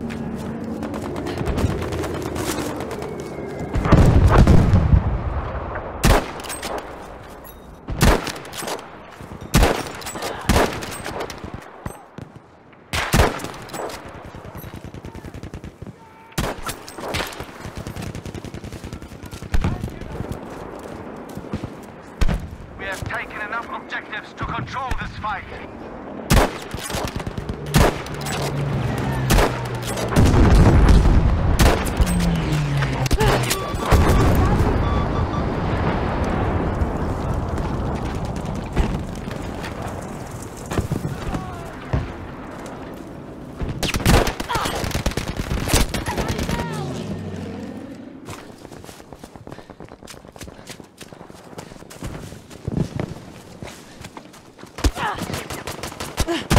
We have taken enough objectives to control this fight. Ugh.